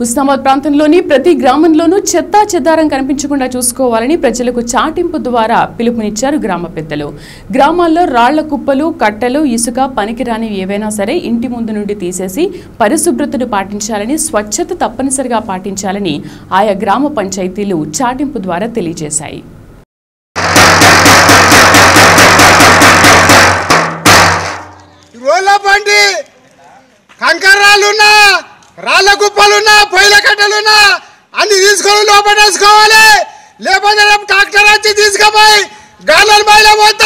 హుస్నాబాద్ ప్రాంతంలోని ప్రతి గ్రామంలోనూ చెత్తా చెదారం కనిపించకుండా చూసుకోవాలని ప్రజలకు చాటింపు ద్వారా పిలుపునిచ్చారు గ్రామ పెద్దలు. గ్రామాల్లో రాళ్ళ కుప్పలు కట్టెలు ఇసుక పనికిరాని ఏవైనా సరే ఇంటి ముందు నుండి తీసేసి పరిశుభ్రతను పాటించాలని స్వచ్ఛత తప్పనిసరిగా పాటించాలని ఆయా గ్రామ పంచాయతీలు చాటింపు ద్వారా తెలియజేశాయి. కంకరాలున్నా రాళ్ళ కుప్పలున్నా పొయ్యిల కట్టెలున్నా అన్ని తీసుకొని లోపల వేసుకోవాలి లేకపోతే రేపు ట్రాక్టర్ వచ్చి తీసుకుపోయి గాలి బయట పోతాయి